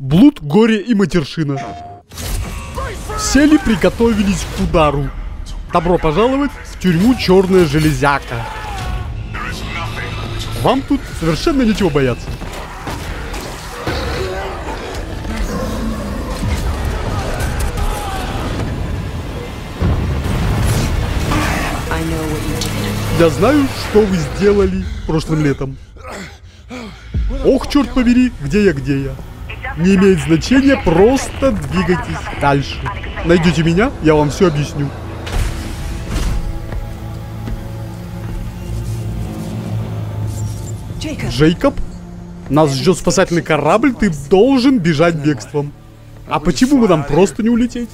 Блуд, горе и матершина. Сели приготовились к удару. Добро пожаловать в тюрьму Черная Железяка. Вам тут совершенно нечего бояться. Я знаю, что вы сделали прошлым летом. Ох, черт побери, где я, где я. Не имеет значения, просто двигайтесь дальше. Найдете меня, я вам все объясню. Джейкоб, нас ждет спасательный корабль, ты должен бежать бегством. А почему бы нам просто не улететь?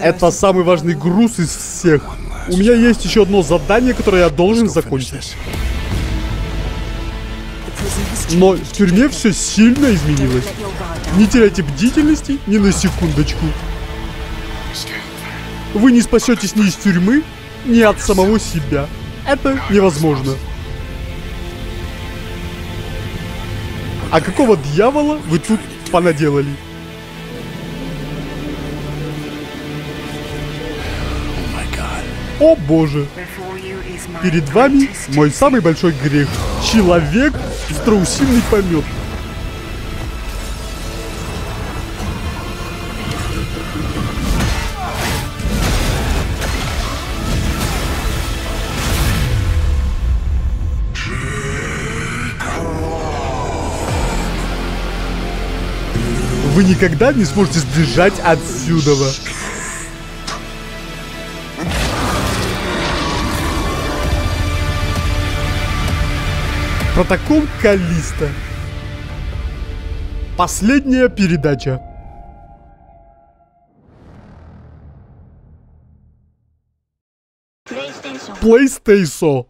Это самый важный груз из всех. У меня есть еще одно задание, которое я должен закончить. Но в тюрьме все сильно изменилось. Не теряйте бдительности ни на секундочку. Вы не спасетесь ни из тюрьмы, ни от самого себя. Это невозможно. А какого дьявола вы тут понаделали? О боже! Перед вами мой самый большой грех. Человек страусиный помет. Вы никогда не сможете сбежать отсюда. Протокол Калиста. Последняя передача. PlayStation.